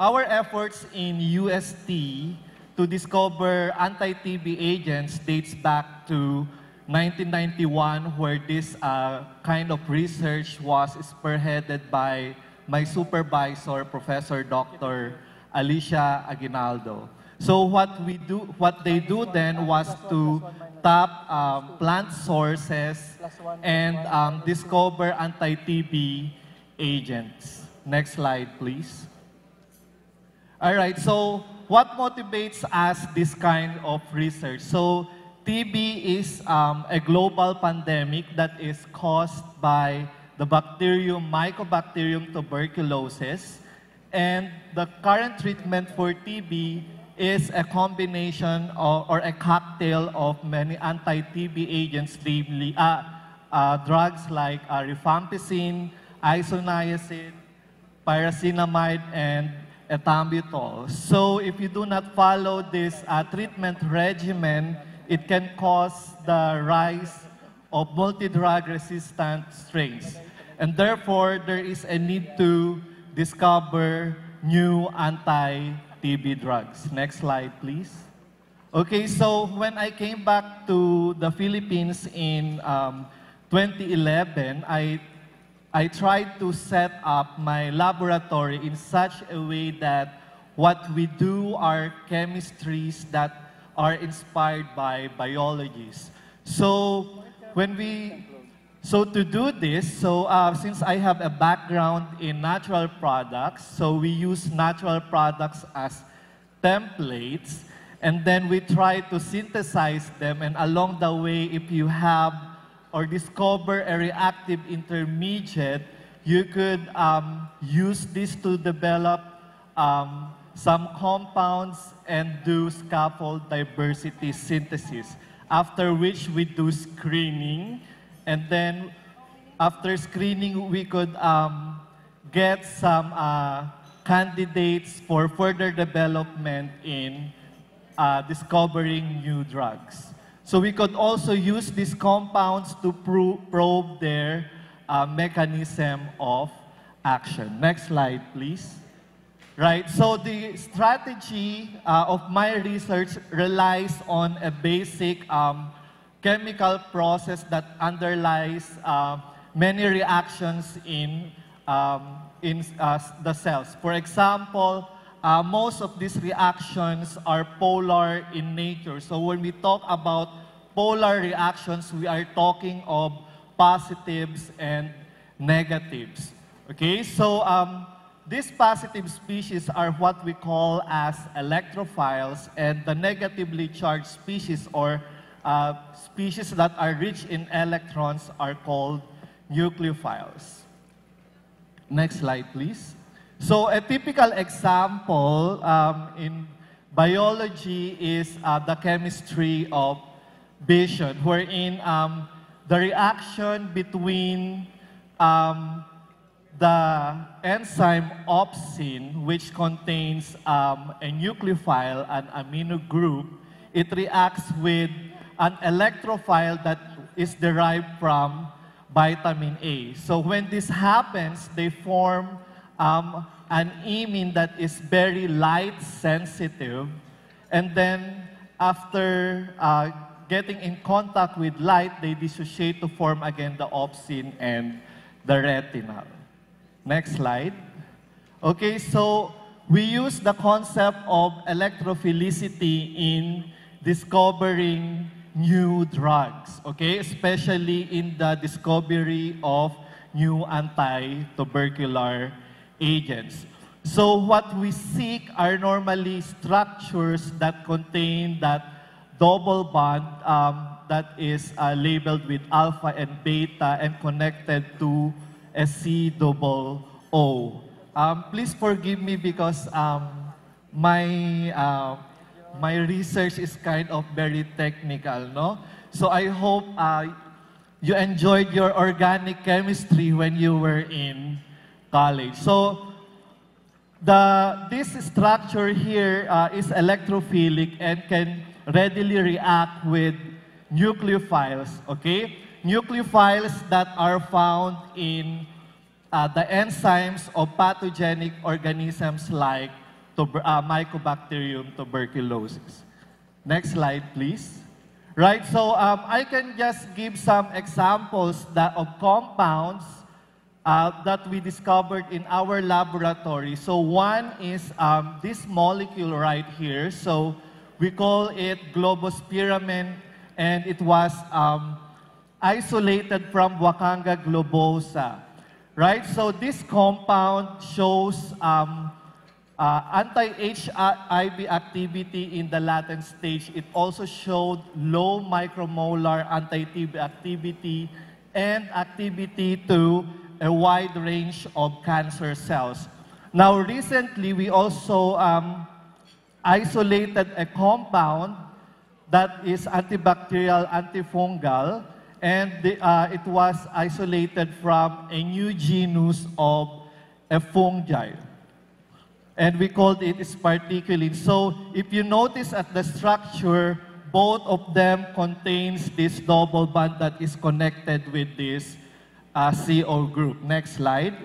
efforts in UST to discover anti-TB agents dates back to 1991, where this uh, kind of research was spearheaded by my supervisor, Professor Dr. Alicia Aguinaldo. So what we do, what they do then was to tap um, plant sources and um, discover anti-TB agents. Next slide, please. All right, so what motivates us this kind of research? So TB is um, a global pandemic that is caused by the bacterium Mycobacterium tuberculosis. And the current treatment for TB is a combination of, or a cocktail of many anti-TB agents, namely uh, uh, drugs like uh, rifampicin, isoniazid, pyrazinamide, and ethambutol. So if you do not follow this uh, treatment regimen, it can cause the rise of multi-drug resistant strains. And therefore, there is a need to discover new anti-TB drugs. Next slide, please. Okay, so when I came back to the Philippines in um, 2011, I, I tried to set up my laboratory in such a way that what we do are chemistries that are inspired by biologists. So when we so to do this, so uh, since I have a background in natural products, so we use natural products as templates, and then we try to synthesize them, and along the way, if you have or discover a reactive intermediate, you could um, use this to develop um, some compounds and do scaffold diversity synthesis, after which we do screening, and then after screening, we could um, get some uh, candidates for further development in uh, discovering new drugs. So we could also use these compounds to pro probe their uh, mechanism of action. Next slide, please. Right, so the strategy uh, of my research relies on a basic um, chemical process that underlies uh, many reactions in, um, in uh, the cells. For example, uh, most of these reactions are polar in nature. So when we talk about polar reactions, we are talking of positives and negatives. Okay, so um, these positive species are what we call as electrophiles, and the negatively charged species or uh, species that are rich in electrons are called nucleophiles. Next slide, please. So a typical example um, in biology is uh, the chemistry of vision, wherein um, the reaction between um, the enzyme opsin, which contains um, a nucleophile, an amino group, it reacts with an electrophile that is derived from vitamin A. So when this happens, they form um, an imine that is very light sensitive. And then after uh, getting in contact with light, they dissociate to form again the opsin and the retinal. Next slide. Okay, so we use the concept of electrophilicity in discovering new drugs, okay? Especially in the discovery of new anti-tubercular agents. So what we seek are normally structures that contain that double bond um, that is uh, labeled with alpha and beta and connected to a C double O. Um, please forgive me because um, my uh, my research is kind of very technical, no? So I hope uh, you enjoyed your organic chemistry when you were in So the, this structure here uh, is electrophilic and can readily react with nucleophiles, okay? Nucleophiles that are found in uh, the enzymes of pathogenic organisms like tuber- uh, Mycobacterium tuberculosis. Next slide, please. Right, so um, I can just give some examples that, of compounds uh, that we discovered in our laboratory. So one is um, this molecule right here. So we call it globospiramen, and it was um, isolated from Wakanga globosa. Right, so this compound shows um, uh, anti-HIV activity in the latent stage. It also showed low micromolar anti-TB activity and activity to a wide range of cancer cells. Now, recently, we also um, isolated a compound that is antibacterial, antifungal, and the, uh, it was isolated from a new genus of a fungi. And we called it sparticulin. So if you notice at the structure, both of them contains this double bond that is connected with this uh, CO group. Next slide.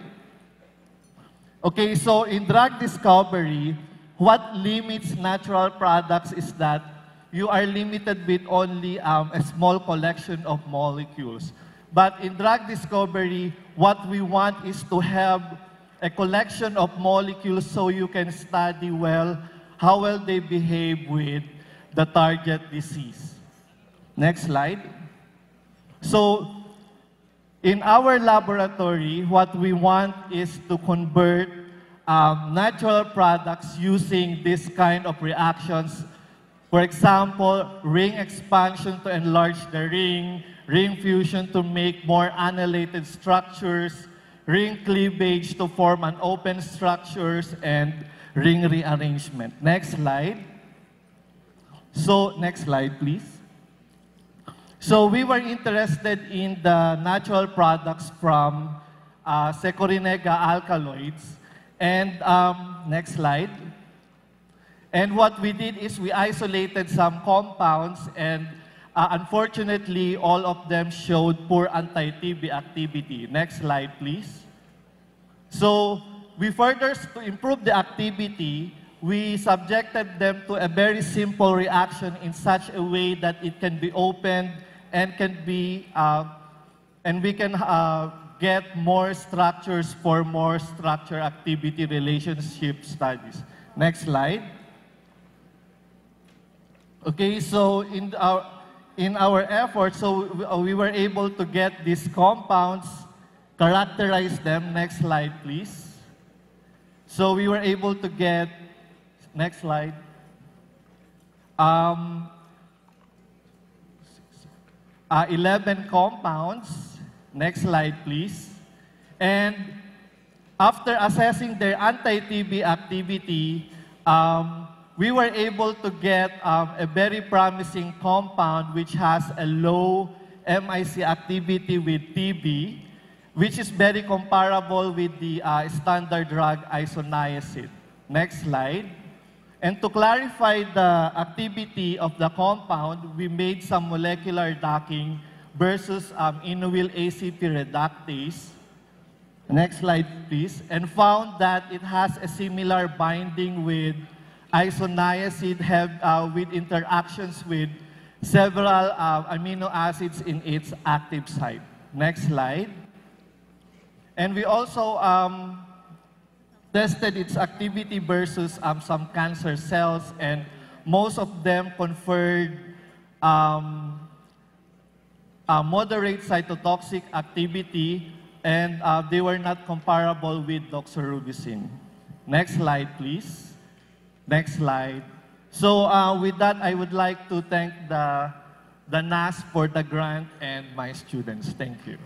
Okay, so in drug discovery, what limits natural products is that you are limited with only um, a small collection of molecules. But in drug discovery, what we want is to have a collection of molecules so you can study well how well they behave with the target disease. Next slide. So in our laboratory, what we want is to convert um, natural products using this kind of reactions. For example, ring expansion to enlarge the ring, ring fusion to make more annulated structures, ring cleavage to form an open structures, and ring rearrangement. Next slide. So, next slide, please. So we were interested in the natural products from uh, Securinega alkaloids. And um, next slide. And what we did is we isolated some compounds and uh, unfortunately, all of them showed poor anti-TB activity. Next slide, please. So we further, to improve the activity, we subjected them to a very simple reaction in such a way that it can be opened and can be, uh, and we can uh, get more structures for more structure activity relationship studies. Next slide. Okay, so in our, in our effort, so we, uh, we were able to get these compounds, characterize them. Next slide, please. So we were able to get, next slide, um, uh, 11 compounds. Next slide, please. And after assessing their anti-TB activity, um, we were able to get um, a very promising compound which has a low MIC activity with TB, which is very comparable with the uh, standard drug isoniazid. Next slide. And to clarify the activity of the compound, we made some molecular docking versus um, inyl ACP reductase. Next slide, please. And found that it has a similar binding with isoniazid have, uh, with interactions with several uh, amino acids in its active site. Next slide. And we also um, tested its activity versus um, some cancer cells, and most of them conferred um, moderate cytotoxic activity, and uh, they were not comparable with doxorubicin. Next slide, please. Next slide. So uh, with that, I would like to thank the, the NAS for the grant and my students. Thank you.